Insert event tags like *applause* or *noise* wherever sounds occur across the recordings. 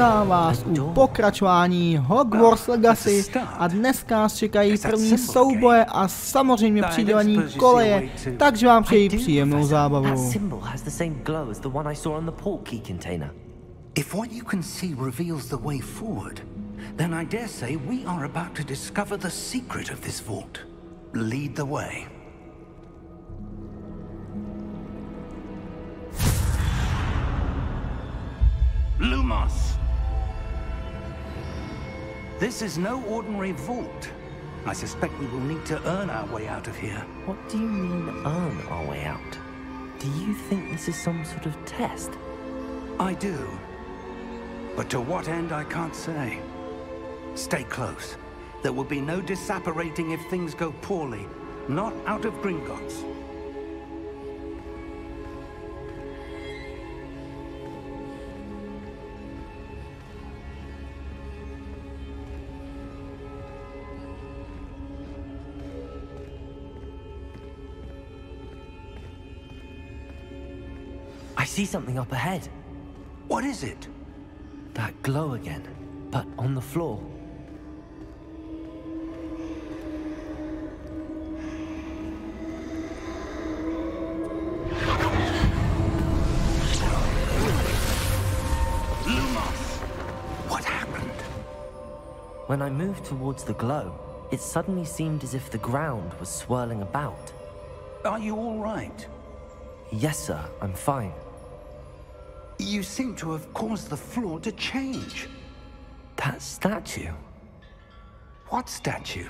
Vítám vás u pokračování Hogwarts Legacy a dneska nás čekají první souboje a samozřejmě přidělení koleje, takže vám přeji příjemnou zábavu. If what you can see reveals the way forward, then I dare say we are about to discover the secret of this vault. Lead the way. Lumos! This is no ordinary vault. I suspect we will need to earn our way out of here. What do you mean, earn our way out? Do you think this is some sort of test? I do. But to what end, I can't say. Stay close. There will be no disapparating if things go poorly. Not out of Gringotts. See something up ahead. What is it? That glow again, but on the floor. Lumos! What happened? When I moved towards the glow, it suddenly seemed as if the ground was swirling about. Are you all right? Yes, sir, I'm fine. You seem to have caused the floor to change. That statue? What statue?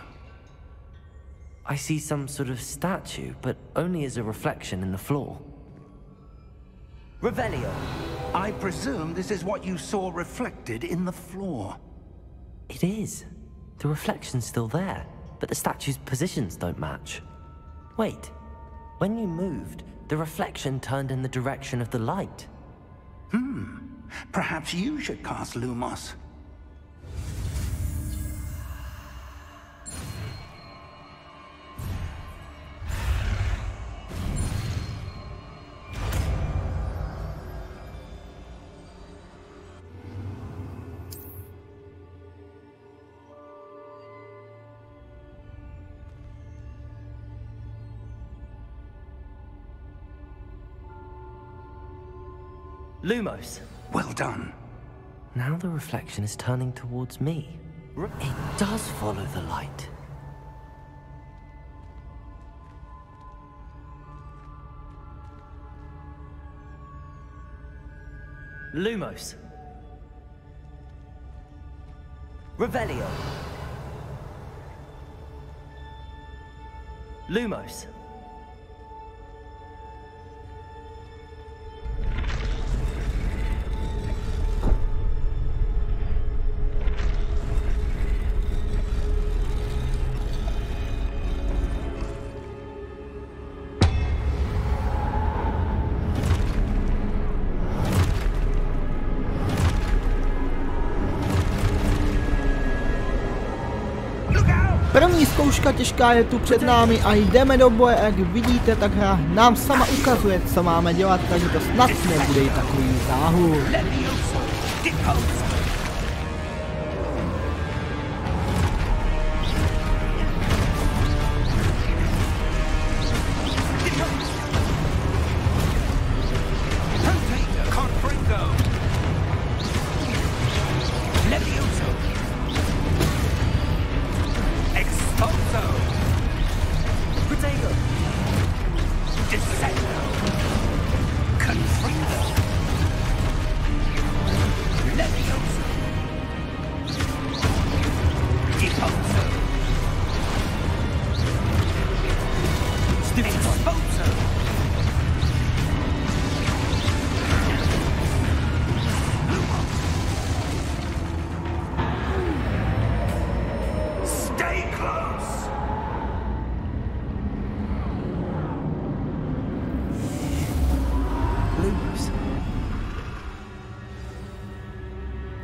I see some sort of statue, but only as a reflection in the floor. Revelio! I presume this is what you saw reflected in the floor. It is. The reflection's still there, but the statue's positions don't match. Wait. When you moved, the reflection turned in the direction of the light. Hmm. Perhaps you should cast Lumos. Lumos! Well done. Now the reflection is turning towards me. It does follow the light. Lumos. Revelio. Lumos. Zkouška těžká je tu před námi a jdeme do boje, jak vidíte, tak hra nám sama ukazuje, co máme dělat, takže to snad nebude takový záhul.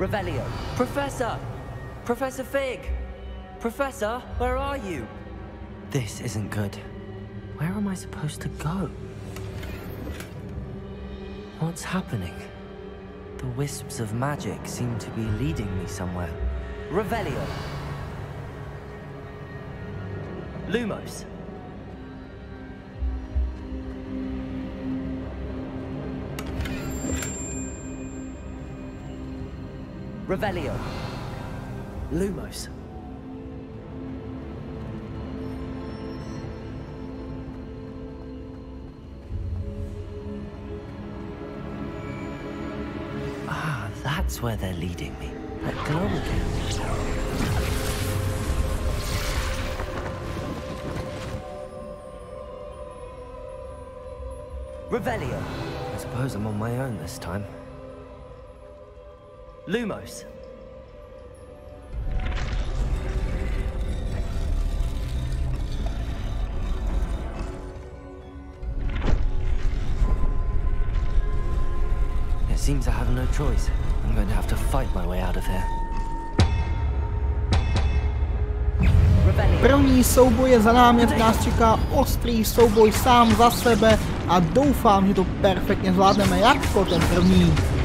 Revelio. Professor! Professor Fig! Professor, where are you? This isn't good. Where am I supposed to go? What's happening? The wisps of magic seem to be leading me somewhere. Revelio. Lumos. Revelio. Lumos. Ah, that's where they're leading me. That glow again. Revelio. I suppose I'm on my own this time. Lumos. It seems I have no choice. I'm going to have to fight my way out of here. První souboj je za námi, teď nás čeká ostrý souboj sám za sebe a doufám, že to perfektně zvládneme jako ten první.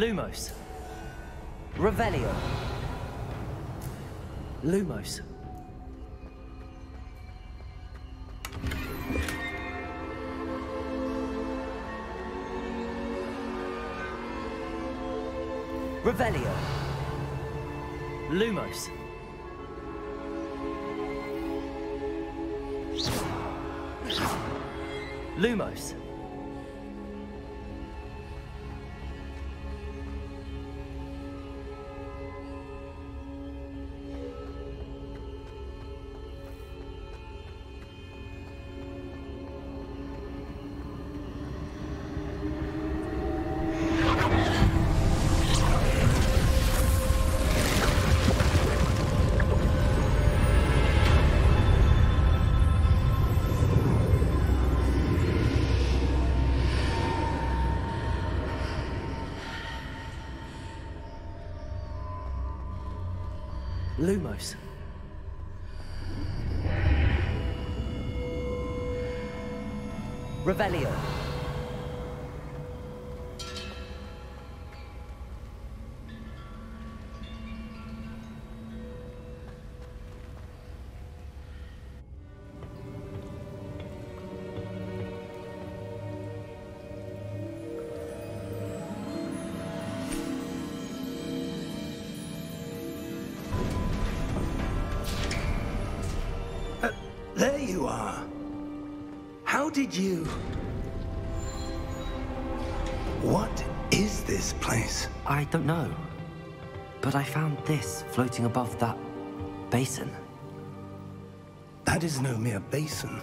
Lumos. Revelio. Lumos. Revelio. I don't know. But I found this floating above that basin. That is no mere basin.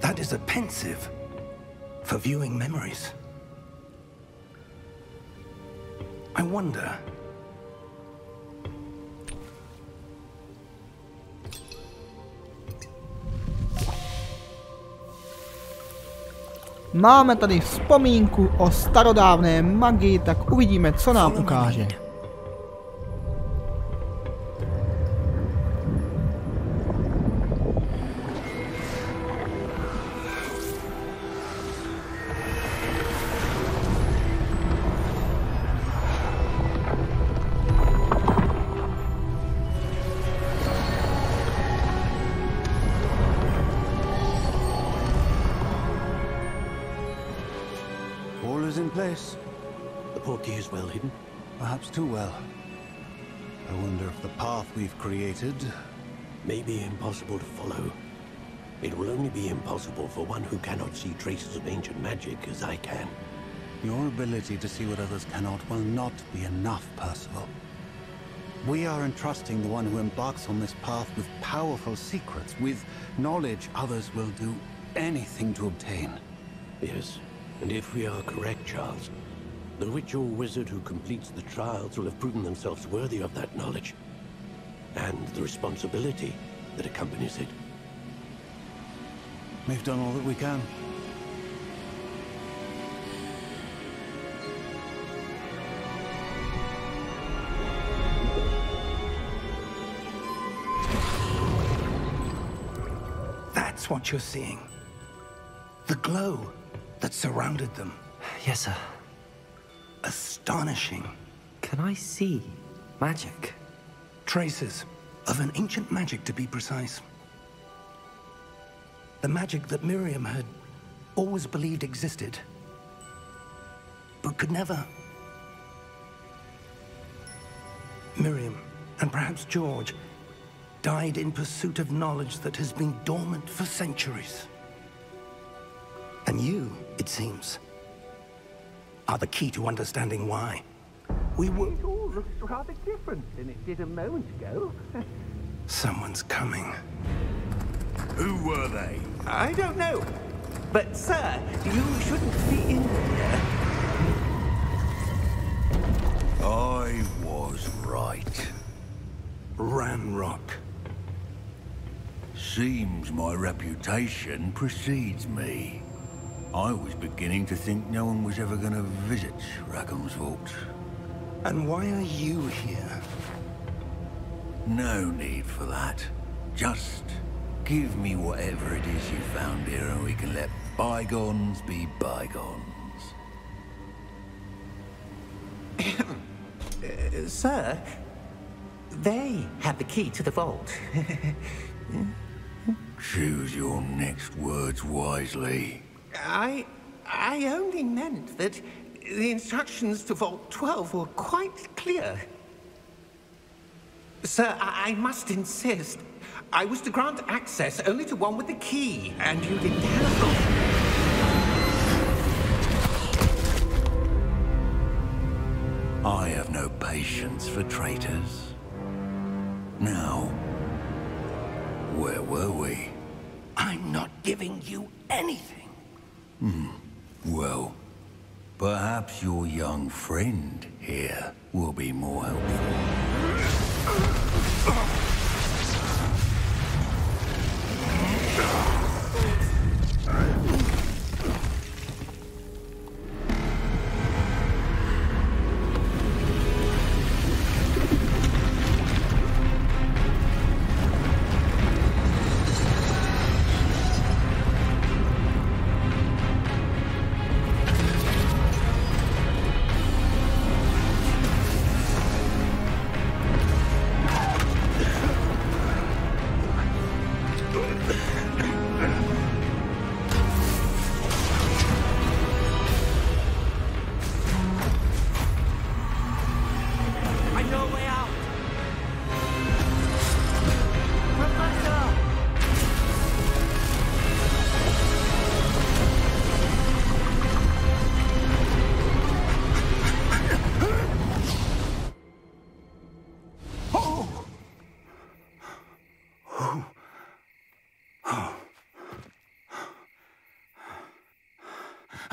That is a Pensieve for viewing memories. I wonder. Máme tady vzpomínku o starodávné magii, tak uvidíme, co nám ukáže. It will only be impossible for one who cannot see traces of ancient magic as I can. Your ability to see what others cannot will not be enough, Percival. We are entrusting the one who embarks on this path with powerful secrets, with knowledge others will do anything to obtain. Yes, and if we are correct, Charles, the witch or wizard who completes the trials will have proven themselves worthy of that knowledge. And the responsibility that accompanies it. We've done all that we can. That's what you're seeing. The glow that surrounded them. Yes, sir. Astonishing. Can I see magic? Traces of an ancient magic, to be precise. The magic that Miriam had always believed existed, but could never. Miriam, and perhaps George, died in pursuit of knowledge that has been dormant for centuries. And you, it seems, are the key to understanding why. We were... It all looks rather different than it did a moment ago. *laughs* Someone's coming. Who were they? I don't know. But, sir, you shouldn't be in here. I was right. Ranrock. Seems my reputation precedes me. I was beginning to think no one was ever going to visit Rackham's Vault. And why are you here? No need for that. Just give me whatever it is you found here and we can let bygones be bygones. Uh, *coughs* sir, they have the key to the vault. *laughs* Choose your next words wisely. I... I only meant that the instructions to Vault 12 were quite clear. Sir, I, I must insist. I was to grant access only to one with the key, and you didn't have I have no patience for traitors. Now, where were we? I'm not giving you anything. Hmm. Well, perhaps your young friend here will be more helpful.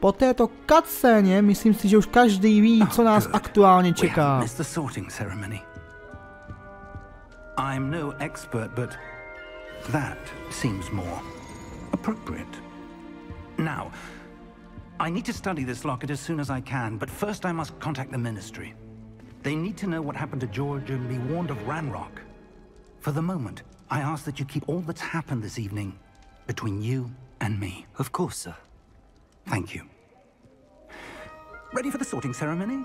Po této cutscéně myslím si, že už každý ví, oh, co nás good. aktuálně We haven't čeká. missed the sorting ceremony. I'm no expert, but that seems more appropriate. Now, I need to study this locket as soon as I can, but first I must contact the Ministry. They need to know what happened to George and be warned of Ranrock. For the moment, I ask that you keep all that's happened this evening between you and me. Of course, sir. Thank you. Ready for the sorting ceremony?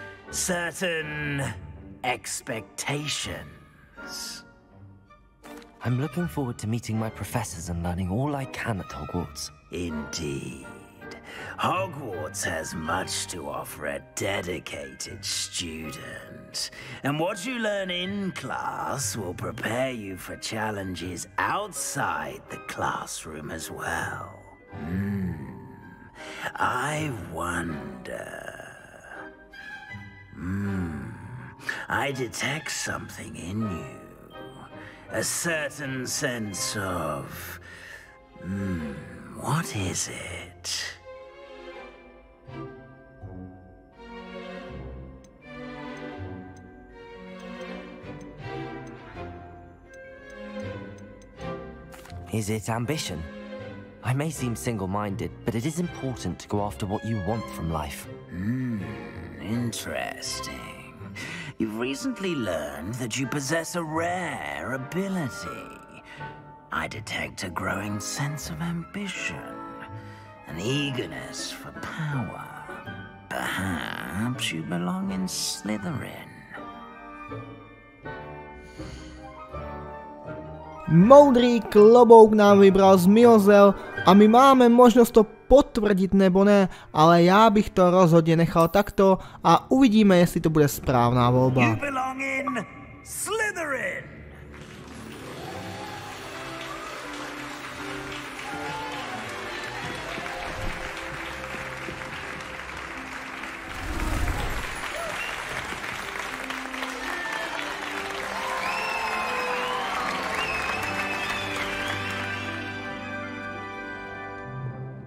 Certain expectations. I'm looking forward to meeting my professors and learning all I can at Hogwarts. Indeed. Hogwarts has much to offer a dedicated student. And what you learn in class will prepare you for challenges outside the classroom as well. Hmm. I wonder. Hmm. I detect something in you. A certain sense of. Hmm. What is it? Is it ambition? I may seem single minded, but it is important to go after what you want from life. Hmm, interesting. You've recently learned that you possess a rare ability. I detect a growing sense of ambition, an eagerness for power. Perhaps you belong in Slytherin. Moudrý klobouk nám vybral Zmijozel a my máme možnost to potvrdit nebo ne, ale já bych to rozhodně nechal takto a uvidíme, jestli to bude správná volba. You belong in Slytherin!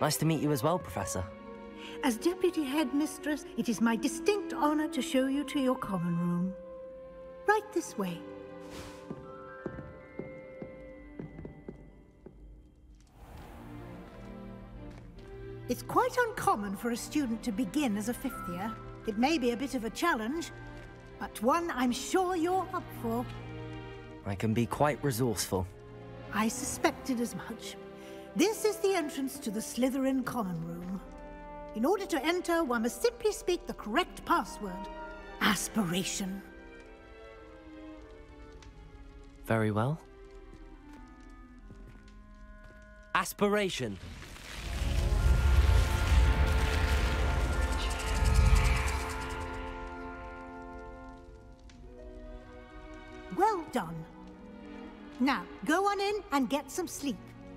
Nice to meet you as well, Professor. As Deputy Headmistress, it is my distinct honor to show you to your common room. Right this way. It's quite uncommon for a student to begin as a fifth year. It may be a bit of a challenge, but one I'm sure you're up for. I can be quite resourceful. I suspected as much. This is the entrance to the Slytherin Common Room. In order to enter, one must simply speak the correct password. Aspiration. Very well. Aspiration. Well done. Now, go on in and get some sleep.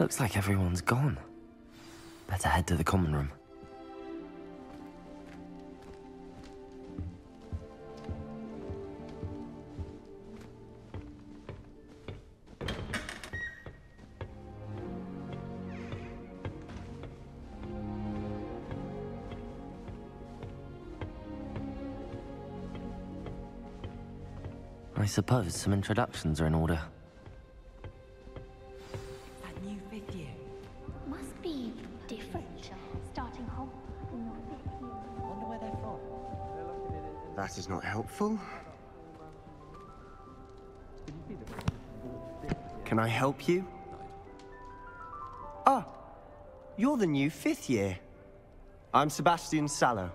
Looks like everyone's gone. Better head to the common room. I suppose some introductions are in order. Helpful. Can I help you? Ah, you're the new fifth year. I'm Sebastian Sallow.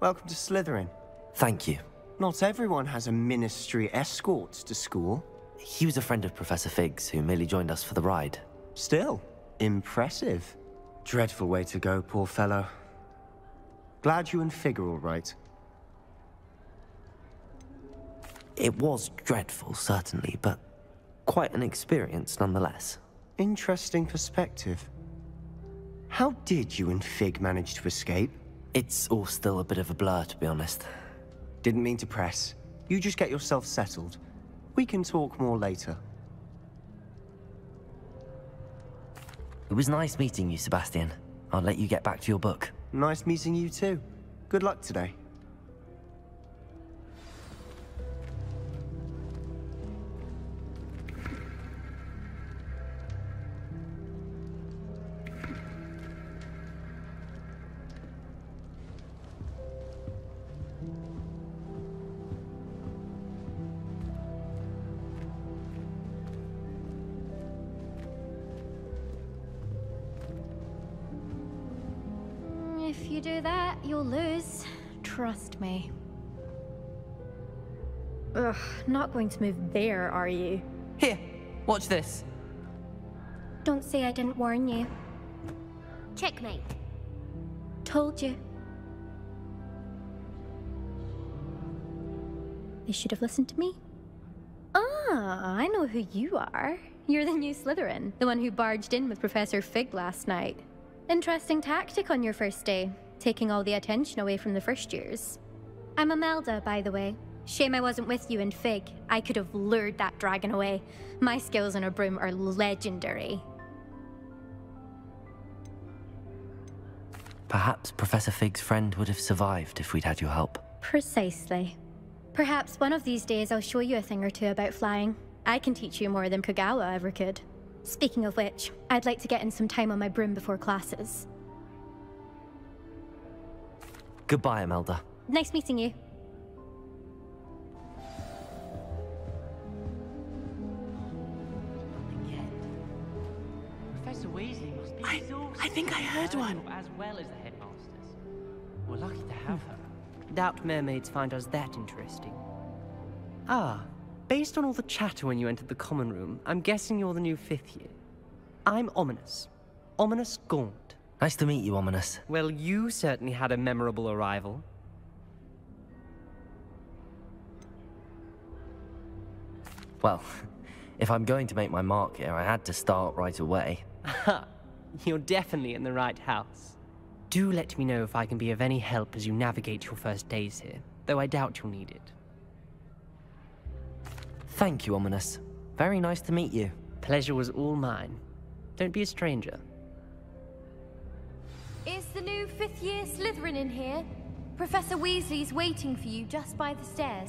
Welcome to Slytherin. Thank you. Not everyone has a ministry escort to school. He was a friend of Professor Fig's who merely joined us for the ride. Still, impressive. Dreadful way to go, poor fellow. Glad you and Fig are all right. It was dreadful, certainly, but quite an experience nonetheless. Interesting perspective. How did you and Fig manage to escape? It's all still a bit of a blur, to be honest. Didn't mean to press. You just get yourself settled. We can talk more later. It was nice meeting you, Sebastian. I'll let you get back to your book. Nice meeting you too. Good luck today. Going to move there, are you? Here, watch this. Don't say I didn't warn you. Checkmate. Told you. They should have listened to me. Ah, I know who you are. You're the new Slytherin, the one who barged in with Professor Fig last night. Interesting tactic on your first day, taking all the attention away from the first years. I'm Imelda, by the way. Shame I wasn't with you in Fig. I could have lured that dragon away. My skills on a broom are legendary. Perhaps Professor Fig's friend would have survived if we'd had your help. Precisely. Perhaps one of these days I'll show you a thing or two about flying. I can teach you more than Kogawa ever could. Speaking of which, I'd like to get in some time on my broom before classes. Goodbye, Imelda. Nice meeting you. Dead one. As well as the headmasters. We're lucky to have her. Doubt mermaids find us that interesting. Ah, based on all the chatter when you entered the common room, I'm guessing you're the new fifth year. I'm Ominis. Ominis Gaunt. Nice to meet you, Ominis. Well, you certainly had a memorable arrival. Well, *laughs* if I'm going to make my mark here, I had to start right away. *laughs* Ha! You're definitely in the right house. Do let me know if I can be of any help as you navigate your first days here, though I doubt you'll need it. Thank you, Ominis. Very nice to meet you. Pleasure was all mine. Don't be a stranger. Is the new fifth year Slytherin in here? Professor Weasley's waiting for you just by the stairs.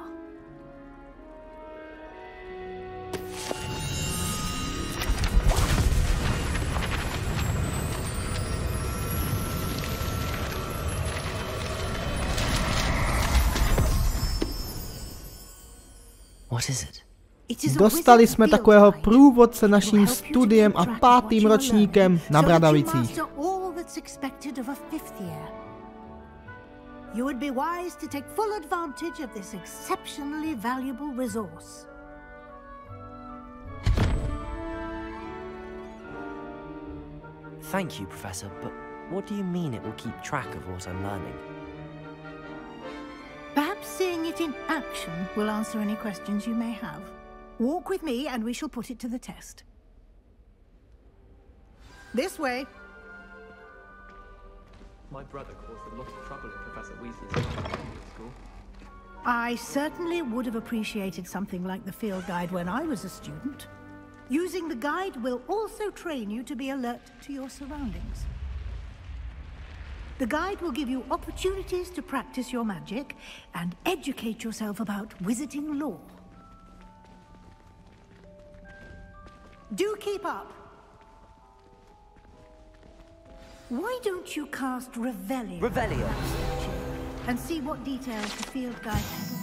Dostali jsme takového průvodce naším studiem a pátým ročníkem na Bradavicích. all that's expected of a fifth year. You would be wise to take full advantage of this exceptionally valuable resource. Thank you, Professor, but what do you mean it will keep track of what I'm learning? Perhaps seeing it in action will answer any questions you may have. Walk with me and we shall put it to the test. This way. My brother caused a lot of trouble in Professor Weasley's school. I certainly would have appreciated something like the field guide when I was a student. Using the guide will also train you to be alert to your surroundings. The guide will give you opportunities to practice your magic and educate yourself about wizarding lore. Do keep up. Why don't you cast Revelio? Revelio. And see what details the field guide can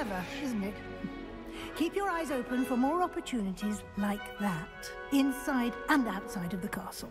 Clever, isn't it? Keep your eyes open for more opportunities like that, inside and outside of the castle.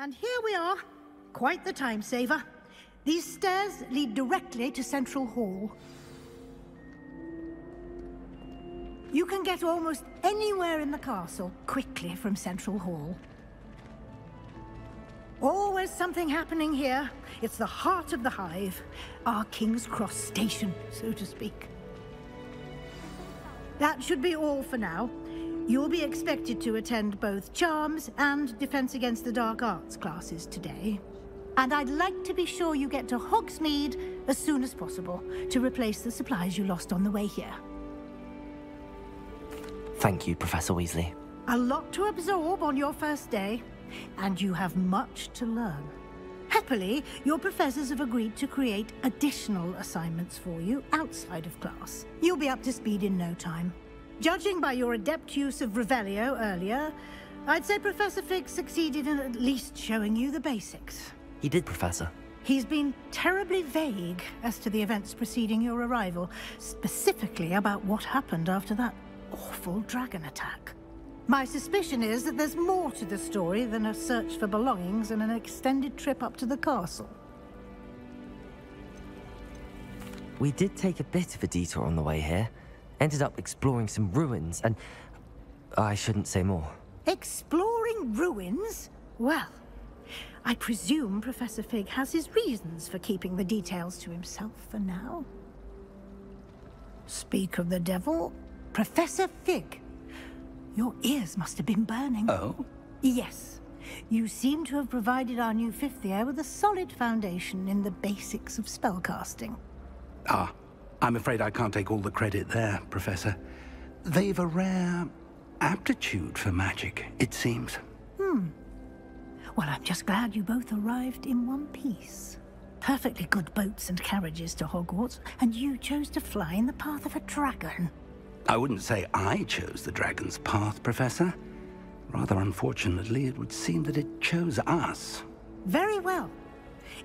And here we are. Quite the time saver. These stairs lead directly to Central Hall. You can get almost anywhere in the castle quickly from Central Hall. Always something happening here. It's the heart of the hive. Our King's Cross station, so to speak. That should be all for now. You'll be expected to attend both Charms and Defense Against the Dark Arts classes today. And I'd like to be sure you get to Hogsmeade as soon as possible to replace the supplies you lost on the way here. Thank you, Professor Weasley. A lot to absorb on your first day, and you have much to learn. Happily, your professors have agreed to create additional assignments for you outside of class. You'll be up to speed in no time. Judging by your adept use of Revelio earlier, I'd say Professor Fig succeeded in at least showing you the basics. He did, Professor. He's been terribly vague as to the events preceding your arrival, specifically about what happened after that awful dragon attack. My suspicion is that there's more to the story than a search for belongings and an extended trip up to the castle. We did take a bit of a detour on the way here. Ended up exploring some ruins and... I shouldn't say more. Exploring ruins? Well, I presume Professor Fig has his reasons for keeping the details to himself for now. Speak of the devil, Professor Fig. Your ears must have been burning. Oh? Yes. You seem to have provided our new fifth year with a solid foundation in the basics of spellcasting. Ah, I'm afraid I can't take all the credit there, Professor. They've a rare aptitude for magic, it seems. Hmm. Well, I'm just glad you both arrived in one piece. Perfectly good boats and carriages to Hogwarts, and you chose to fly in the path of a dragon. I wouldn't say I chose the dragon's path, Professor. Rather unfortunately, it would seem that it chose us. Very well.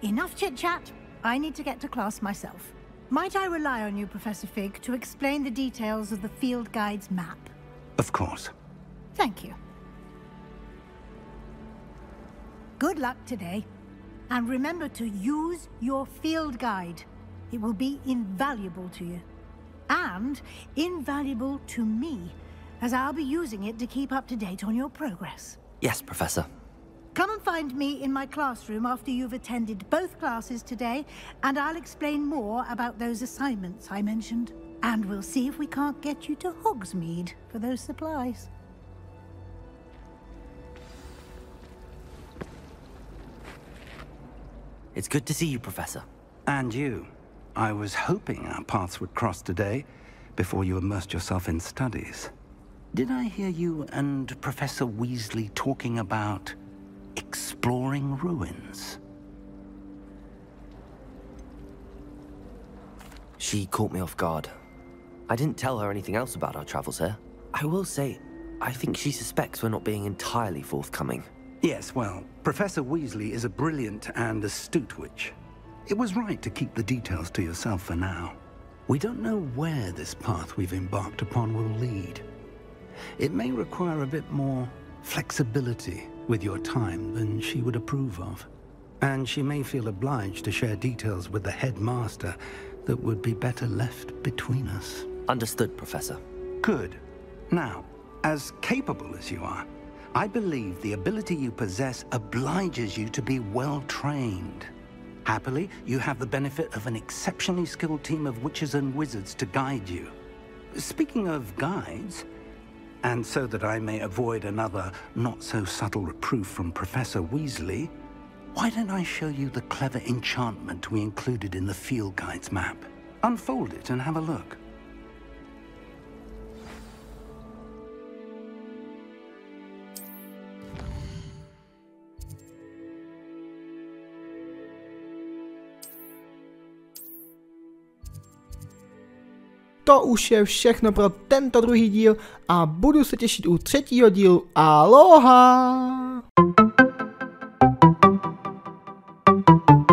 Enough chit-chat. I need to get to class myself. Might I rely on you, Professor Fig, to explain the details of the field guide's map? Of course. Thank you. Good luck today. And remember to use your field guide. It will be invaluable to you. And invaluable to me, as I'll be using it to keep up to date on your progress. Yes, Professor. Come and find me in my classroom after you've attended both classes today, and I'll explain more about those assignments I mentioned. And we'll see if we can't get you to Hogsmeade for those supplies. It's good to see you, Professor. And you. I was hoping our paths would cross today, before you immersed yourself in studies. Did I hear you and Professor Weasley talking about exploring ruins? She caught me off guard. I didn't tell her anything else about our travels here. I will say, I think she suspects we're not being entirely forthcoming. Yes, well, Professor Weasley is a brilliant and astute witch. It was right to keep the details to yourself for now. We don't know where this path we've embarked upon will lead. It may require a bit more flexibility with your time than she would approve of. And she may feel obliged to share details with the headmaster that would be better left between us. Understood, Professor. Good. Now, As capable as you are, I believe the ability you possess obliges you to be well trained. Happily, you have the benefit of an exceptionally skilled team of witches and wizards to guide you. Speaking of guides, and so that I may avoid another not-so-subtle reproof from Professor Weasley, why don't I show you the clever enchantment we included in the field guide's map? Unfold it and have a look. To už je všechno pro tento druhý díl a budu se těšit u třetího dílu. Aloha!